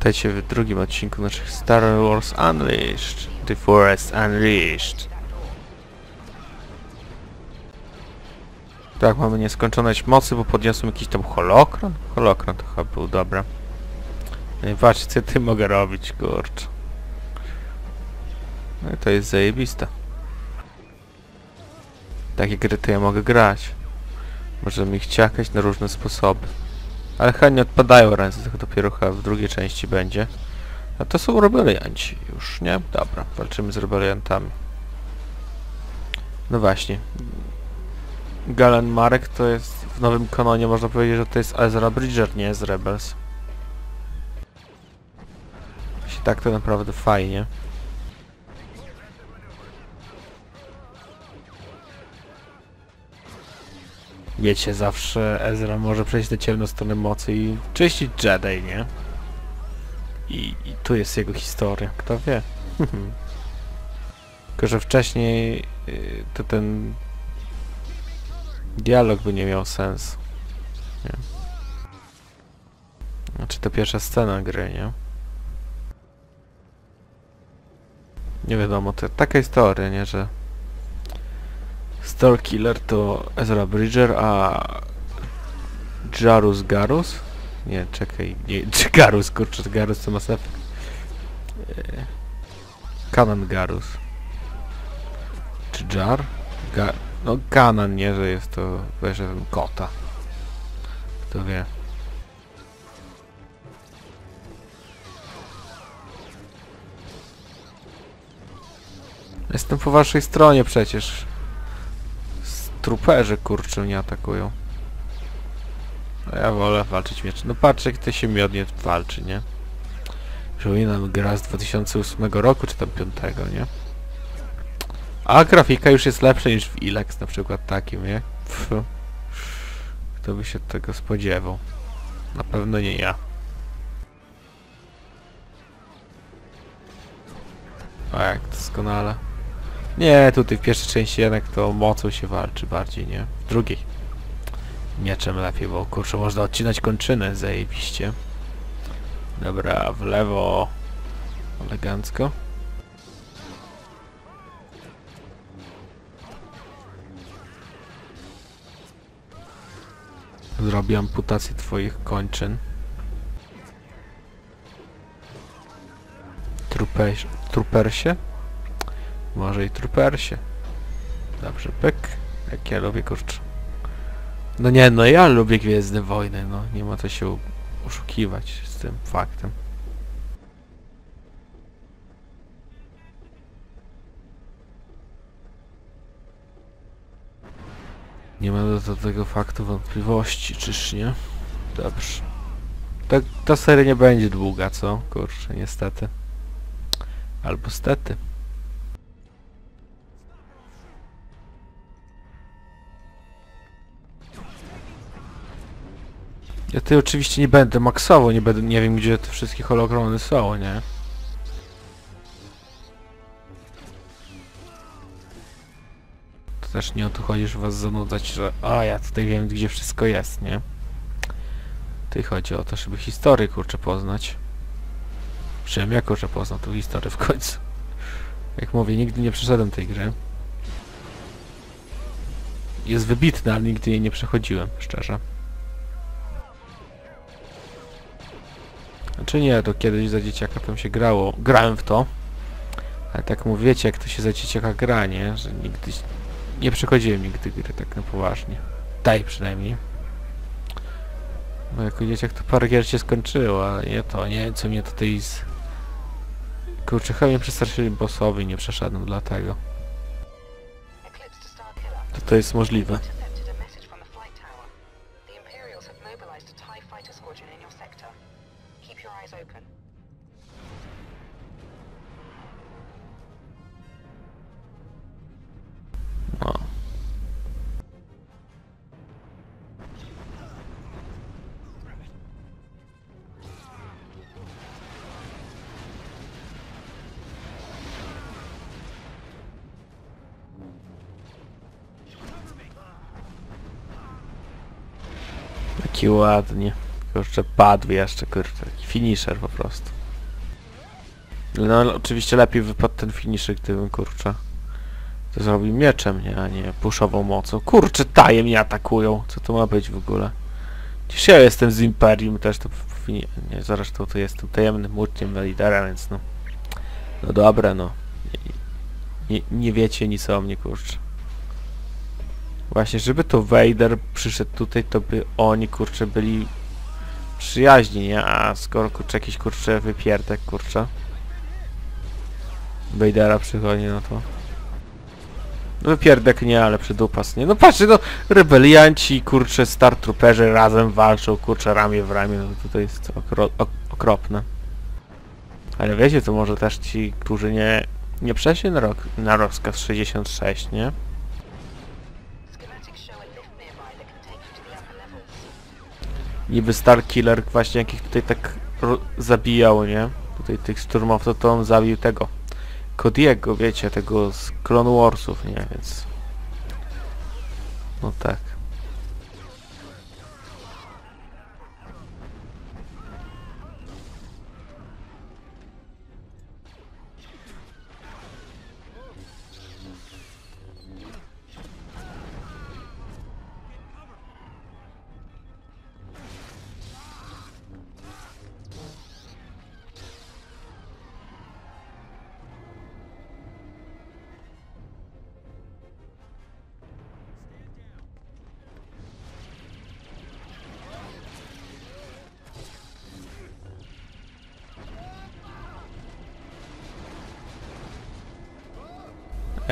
Witajcie w drugim odcinku naszych Star Wars Unleashed. The Forest Unleashed. Tak, mamy nieskończoność mocy, bo podniosłem jakiś tam holokron? Holokron to chyba był, dobra. No i patrz, co ty mogę robić, kurcz. No i to jest zajebiste. Takie gry to ja mogę grać. Możemy ich ciakać na różne sposoby. Ale chętnie odpadają ręce, tylko dopiero chyba w drugiej części będzie. A to są rebelianci już, nie? Dobra, walczymy z rebeliantami. No właśnie. Galen Marek to jest w nowym kanonie można powiedzieć, że to jest Ezra Bridger, nie z Rebels. Jeśli tak to naprawdę fajnie. Wiecie, zawsze Ezra może przejść do ciemnej strony mocy i czyścić Jedi, nie? I, I tu jest jego historia, kto wie. Tylko, że wcześniej y, to ten dialog by nie miał sensu. Nie? Znaczy to pierwsza scena gry, nie? Nie wiadomo, to taka historia, nie, że Starkiller to Ezra Bridger, a Jarus Garus? Nie, czekaj, nie, Garus, kurczę, Garus to Mass Effect. E, Kanan Garus. Czy Jar? Ga no Kanan, nie, że jest to, wiesz, kota. Kto wie. Jestem po waszej stronie przecież. Truperzy kurczę mnie atakują. A ja wolę walczyć mieczem. No patrz jak to się miodnie walczy, nie? Przypominam gra z 2008 roku, czy tam 5, nie? A grafika już jest lepsza niż w Ilex na przykład takim, nie? Pff. Kto by się tego spodziewał? Na pewno nie ja. A jak doskonale. Nie, tutaj w pierwszej części jednak to mocą się walczy bardziej, nie? W drugiej. Mieczem lepiej, bo kurczę, można odcinać kończyny, zajebiście. Dobra, w lewo. Elegancko. Zrobię amputację twoich kończyn. Trupers, trupersie? Może i trupersie. Dobrze, pyk. Jak ja lubię, kurczę. No nie, no ja lubię Gwiezdne Wojny, no. Nie ma co się oszukiwać z tym faktem. Nie ma do tego faktu wątpliwości, czyż nie? Dobrze. Ta, ta seria nie będzie długa, co? Kurczę, niestety. Albo stety. Ja tutaj oczywiście nie będę maksował, nie będę, nie wiem gdzie te wszystkie hologramy są, nie? To też nie o to chodzi, żeby was zanudzać, że a ja tutaj wiem gdzie wszystko jest, nie? Tutaj chodzi o to, żeby historię kurczę poznać. Przynajmniej ja kurczę poznał tą historię w końcu. Jak mówię, nigdy nie przeszedłem tej gry. Jest wybitna, ale nigdy jej nie przechodziłem, szczerze. Znaczy nie, to kiedyś za dzieciaka tam się grało. Grałem w to. Ale tak mówicie, jak to się za dzieciaka gra, nie? Że nigdy... Nie przechodziłem nigdy gry tak na poważnie. Daj przynajmniej. Bo jako dzieciak to parę gier się skończyło, ale nie to, nie co mnie tutaj z... Kurczę, chyba mnie przestraszyli bossowi, nie przeszedłem dlatego. To to jest możliwe. Keep your eyes open. Wow. Aqui o Adam, né? Kurczę, padł jeszcze, kurczę. Finisher po prostu. No oczywiście lepiej wypadł ten finisher, gdybym, kurczę, to zrobił mieczem, nie, a nie puszową mocą. Kurczę, taje mnie atakują. Co to ma być w ogóle? Przecież ja jestem z Imperium też, to powinien... Nie, zresztą to jestem tajemnym uczniem lidera, więc no... No dobra, no. Nie, nie, nie wiecie nic o mnie, kurczę. Właśnie, żeby to Vader przyszedł tutaj, to by oni, kurczę, byli przyjaźni, nie? A skoro, kurczę, jakiś, kurczę, wypierdek, kurczę. Vadera przychodzi, no to... No wypierdek nie, ale przydupas, nie? No patrzcie, no rebelianci, kurczę, Star Trooperzy razem walczą, kurczę, ramię w ramię, no to, to jest okro ok okropne. Ale wiecie, to może też ci, którzy nie, nie przeszli na, rok, na rozkaz 66, nie? Niby Star Killer właśnie jakich tutaj tak zabijał, nie? Tutaj tych szturmowców to on zabił tego. Kodiego, wiecie, tego z Clone Warsów, nie? Więc... No tak.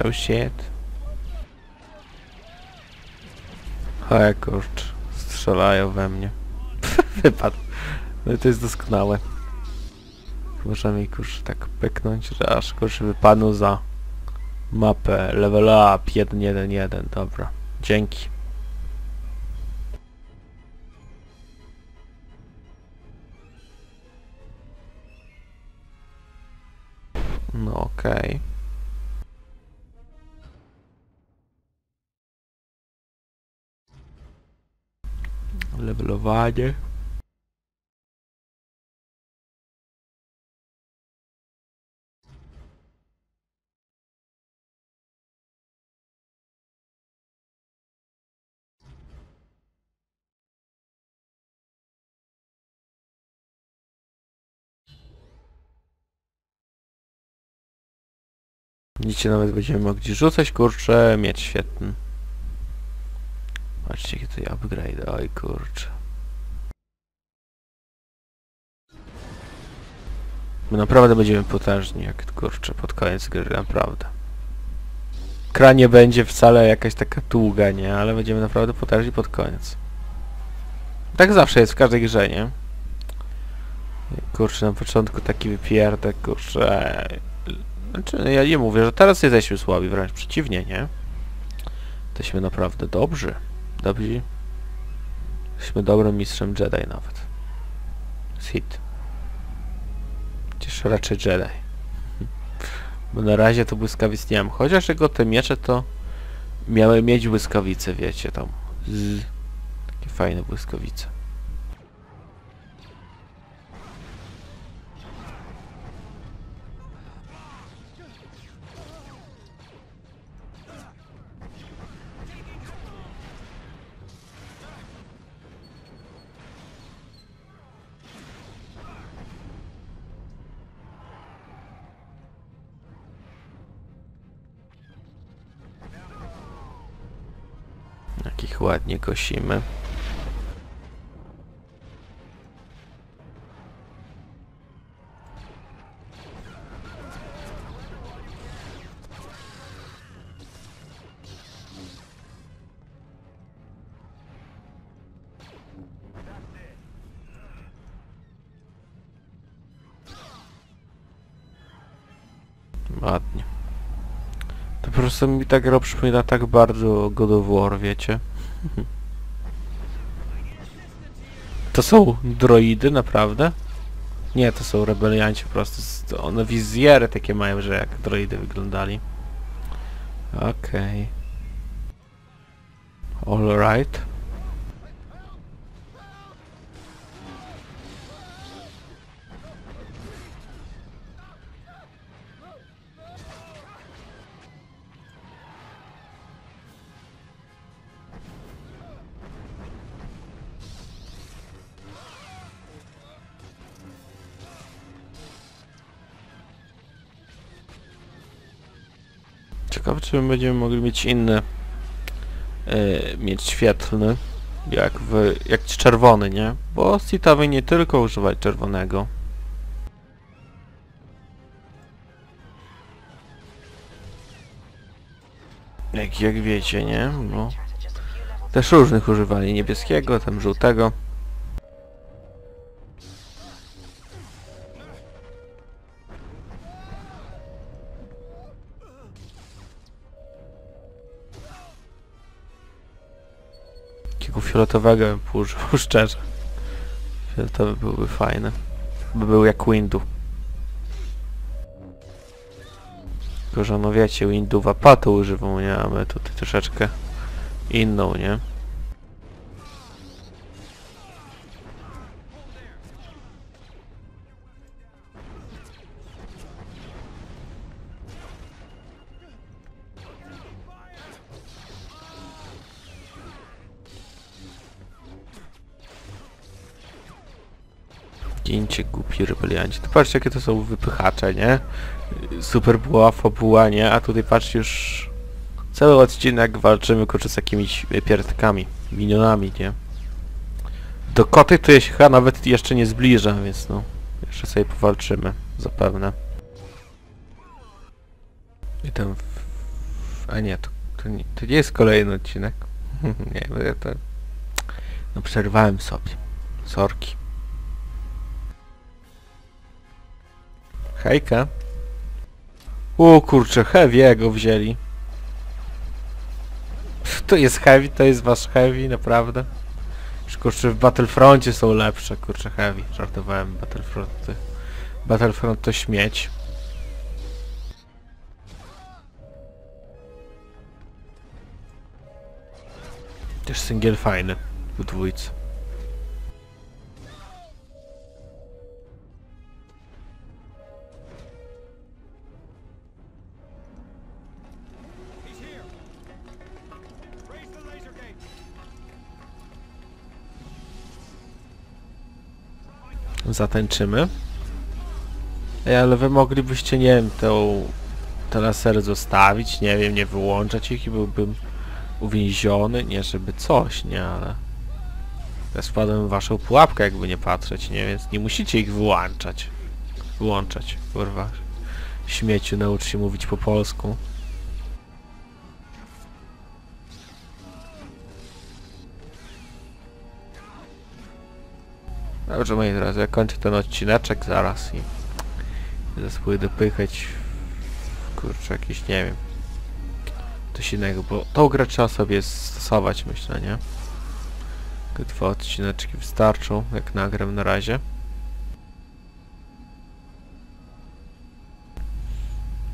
Oh shit. O kurcz, strzelają we mnie. Wypadł. No i to jest doskonałe. Możemy mi kurczę tak pyknąć, że aż kurczę wypadł za mapę level up 1.1.1. Dobra, dzięki. Levelowanie. Widzicie, nawet będziemy mogli rzucać, kurczę, mieć świetny. Patrzcie, jakie tutaj upgrade, oj kurczę. My naprawdę będziemy potężni, jak kurczę, pod koniec gry, naprawdę. Kra nie będzie wcale jakaś taka długa, nie? Ale będziemy naprawdę potężni pod koniec. Tak zawsze jest w każdej grze, nie? Kurczę, na początku taki wypierdek, kurczę... Znaczy, no ja nie mówię, że teraz jesteśmy słabi, wręcz przeciwnie, nie? Jesteśmy naprawdę dobrzy. Dobrzy. Jesteśmy dobrym mistrzem Jedi nawet. Sith. Chociaż raczej Jedi. Bo na razie to błyskawic nie mam. Chociaż jego te miecze to miały mieć błyskawice, wiecie, tam. Z... Takie fajne błyskawice. Jakich ładnie kosimy. Ładnie. To po prostu mi ta gra przypomina tak bardzo God of War, wiecie? To są droidy, naprawdę? Nie, to są rebelianci po prostu. One wizjery takie mają, że jak droidy wyglądali. Okej. Alright. Ciekawe, czy my będziemy mogli mieć inny e, mieć świetlny, jak w, jak czerwony, nie? Bo Sitowy nie tylko używać czerwonego. Jak, jak wiecie, nie? No. Też różnych używali, niebieskiego, tam żółtego. Fioletowego bym użył, szczerze. Fioletowy byłby fajny. By był jak Windu. Tylko, że no wiecie, Windu wapatu używą, nie? A my tutaj troszeczkę inną, nie? To patrzcie jakie to są wypychacze, nie? Super była fabuła, nie? A tutaj patrzcie już cały odcinek walczymy kurczę z jakimiś pierdkami, minionami, nie? Do koty to ja się chyba nawet jeszcze nie zbliżam, więc no jeszcze sobie powalczymy, zapewne. I tam... W... A nie, to, to, nie, to nie jest kolejny odcinek. nie, to... No przerwałem sobie. Sorki. Hejka. O kurczę, Heavy'ego wzięli. To jest Heavy, to jest wasz Heavy, naprawdę. Już kurczę w Battlefroncie są lepsze, kurczę Heavy. Żartowałem, Battlefronty. Battlefront to śmieć. Też singiel fajny w dwójce. Zatańczymy. Ej, ale wy moglibyście, nie wiem, tą, te lasery zostawić, nie wiem, nie wyłączać ich i byłbym uwięziony, nie żeby coś, nie, ale... Ja spadłem w waszą pułapkę, jakby nie patrzeć, nie, więc nie musicie ich wyłączać. Wyłączać, kurwa. Śmieciu, naucz się mówić po polsku. Dobrze, moi drodzy, ja kończę ten odcineczek zaraz i zaraz pójdę pychać w, kurczę, jakiś, nie wiem, coś innego, bo tą grę trzeba sobie stosować, myślę, nie? Tylko dwa odcineczki wystarczą, jak nagram na razie.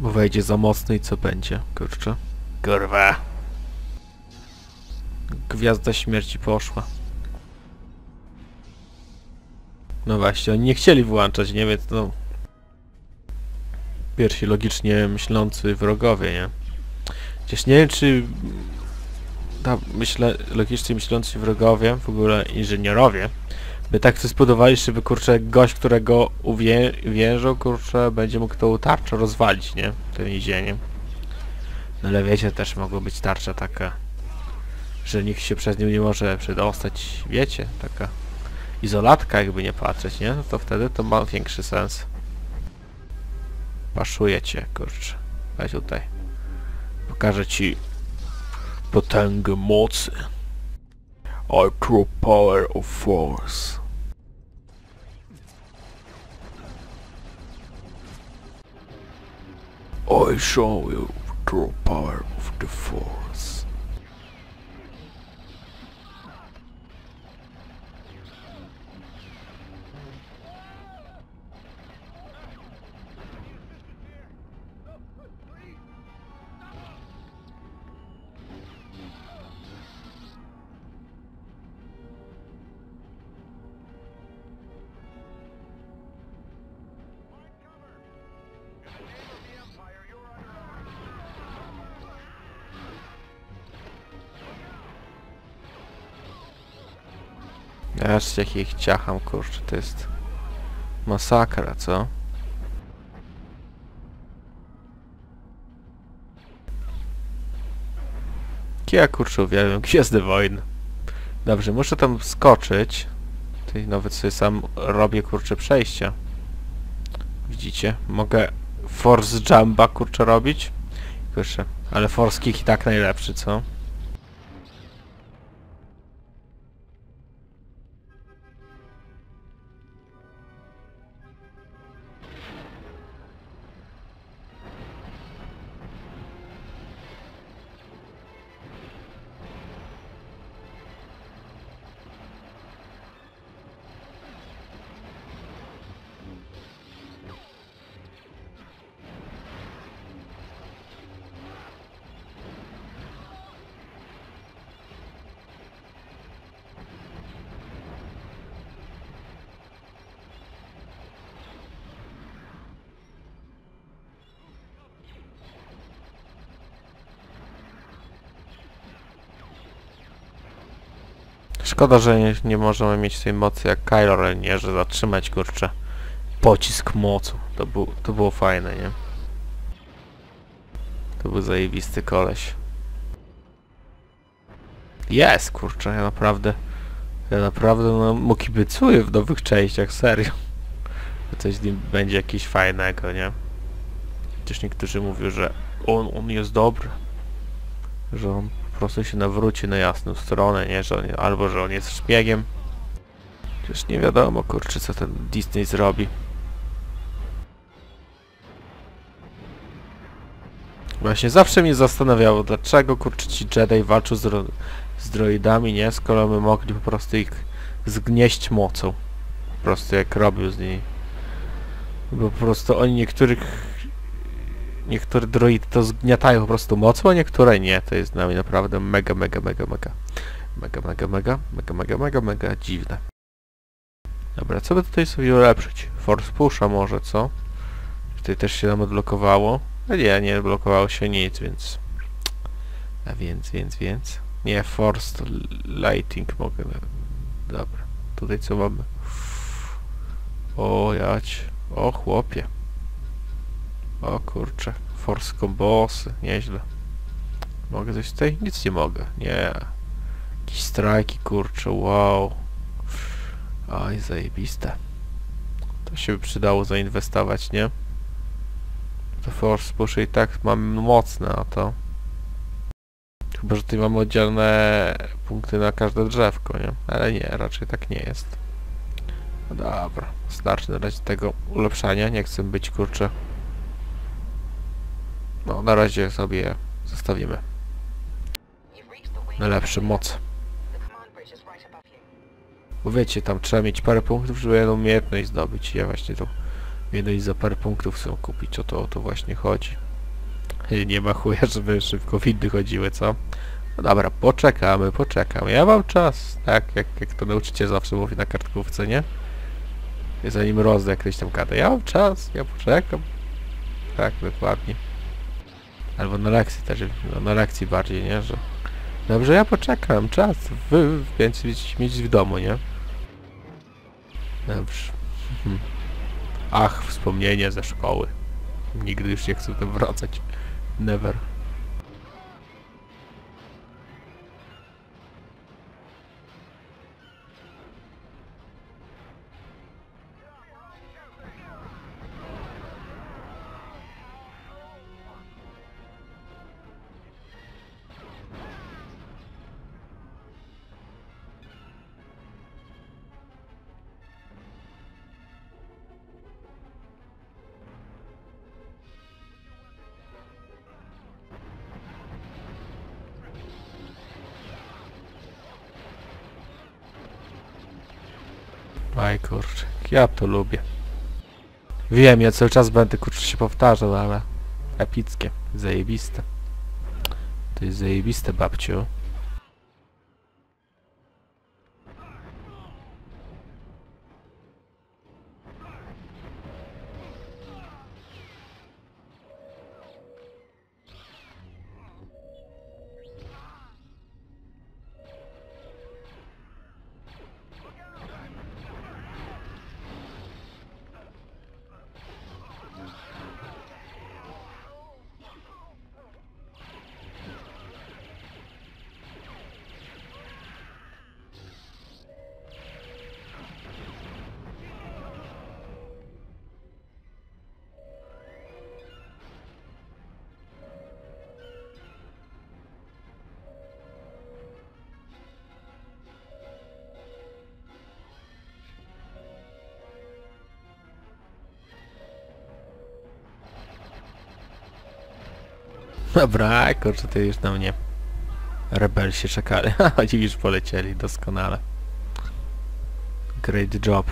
Bo wejdzie za mocno i co będzie, kurczę. Kurwa. Gwiazda śmierci poszła. No właśnie, oni nie chcieli włączać, nie? Więc no... Pierwsi logicznie myślący wrogowie, nie? Chociaż nie wiem, czy... Ta, myślę, logicznie myślący wrogowie, w ogóle inżynierowie, by tak sobie spodobali, żeby kurczę gość, którego uwię uwierzą, kurczę, będzie mógł tą tarczę rozwalić, nie? Tym więzieniem. No ale wiecie, też mogła być tarcza taka, że nikt się przez nią nie może przedostać, wiecie, taka izolatka jakby nie patrzeć, nie? No to wtedy to ma większy sens. Paszuję cię, kurczę. Weź tutaj. Pokażę ci potęgę mocy. I true power of force. I show you true power of the force. Aż jak ich ciacham, kurczę, to jest masakra, co? Ja kurczę uwielbiam Gwiezdne Wojny. Dobrze, muszę tam skoczyć. Tutaj nawet sobie sam robię kurczę przejścia. Widzicie? Mogę force jumpa kurczę robić. Kurczę, ale force kick i tak najlepszy, co? Szkoda, że nie, nie możemy mieć tej mocy jak Kylo Ren, nie? Że zatrzymać kurczę pocisk mocą. To, był, to było fajne, nie? To był zajebisty koleś. Jest, kurczę, ja naprawdę... Ja naprawdę no, mu kibicuję w nowych częściach, serio. Coś z nim będzie jakieś fajnego, nie? Chociaż niektórzy mówią, że on, on jest dobry. Że on prostu się nawróci na jasną stronę, nie? Że on, albo że on jest szpiegiem. Przecież nie wiadomo, kurczę, co ten Disney zrobi. Właśnie zawsze mnie zastanawiało, dlaczego kurczę ci Jedi walczą z, z droidami, nie? Skoro my mogli po prostu ich zgnieść mocą. Po prostu jak robił z niej. Bo po prostu oni niektórych... Niektóre droidy to zgniatają po prostu mocą, a niektóre nie. To jest dla mnie naprawdę mega, mega, mega, mega. Mega, mega, mega, mega, mega, mega, mega dziwne. Dobra, co by tutaj sobie ulepszyć? Force Pusha może, co? Tutaj też się nam odblokowało. No nie, nie blokowało się nic, więc... A więc, więc, więc... Nie, Forced Lighting mogę... Dobra, tutaj co mamy? O, jać. O, chłopie. O kurczę. Force Combosy, nieźle. Mogę coś tutaj? Nic nie mogę. Nie. Jakieś strajki, kurczę, wow. Oj, zajebiste. To się by przydało zainwestować, nie? To Force Push i tak mam mocne, a to... Chyba, że tutaj mamy oddzielne punkty na każde drzewko, nie? Ale nie, raczej tak nie jest. No dobra, starczy na razie tego ulepszania, nie chcę być, kurczę... No, na razie sobie zostawimy na you. Bo wiecie, tam trzeba mieć parę punktów, żeby jedną umiejętność zdobyć. Ja właśnie tą umiejętność za parę punktów chcę kupić. O to, o to właśnie chodzi. Nie ma chuja, żeby szybko windy chodziły, co? No dobra, poczekamy, poczekamy. Ja mam czas, tak? Jak, jak to nauczyciel zawsze mówi na kartkówce, nie? Zanim rozdę jakieś tam gada. Ja mam czas, ja poczekam. Tak, dokładnie. Albo na lekcji też, no, na lekcji bardziej, nie? Że Dobrze, ja poczekam, czas. Wy więcej mieć, w domu, nie? Dobrze. Mhm. Ach, wspomnienie ze szkoły. Nigdy już nie chcę tam wracać. Never. Aj kurczę, ja to lubię. Wiem, ja cały czas będę kurczę się powtarzał, ale epickie, zajebiste. To jest zajebiste babciu. Dobra, kurczę, ty już na mnie. Rebelsi czekali. Haha, już polecieli, doskonale. Great job,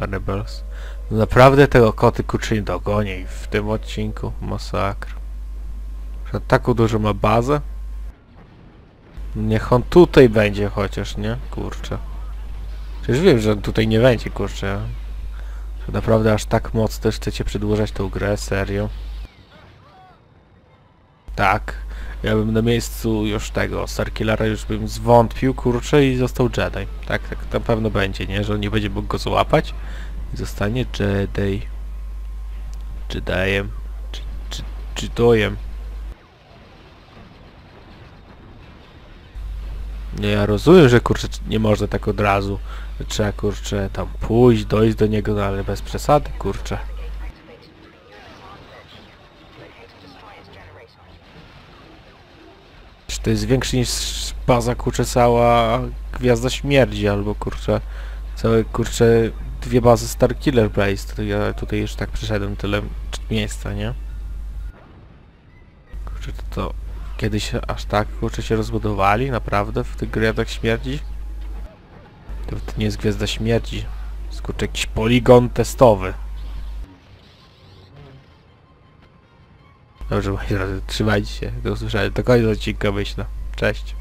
Rebels. Naprawdę tego koty nie dogonię i w tym odcinku masakra. Że taką dużą ma bazę? Niech on tutaj będzie chociaż, nie? Kurczę. Przecież wiem, że on tutaj nie będzie, kurczę. Że naprawdę aż tak mocno chcecie przedłużać tą grę, serio. Tak. Ja bym na miejscu już tego Starkillera już bym zwątpił, kurczę, i został Jedi. Tak, tak na pewno będzie, nie? Że on nie będzie mógł go złapać i zostanie Jedi. Jediem. Dojem. Nie, ja rozumiem, że kurczę nie można tak od razu. Trzeba kurczę tam pójść, dojść do niego, no ale bez przesady, kurczę. To jest większy niż baza kurczę cała Gwiazda Śmierci albo kurczę całe kurczę dwie bazy Starkiller Blaze. To ja tutaj już tak przeszedłem tyle miejsca, nie? Kurczę to, to kiedyś aż tak kurczę się rozbudowali naprawdę w tych Gwiazdach Śmierci? To, to nie jest Gwiazda Śmierci. Jest kurczę jakiś poligon testowy. Dobrze, moi drodzy, trzymajcie się. Do usłyszenia. Do końca odcinka myślę. Cześć.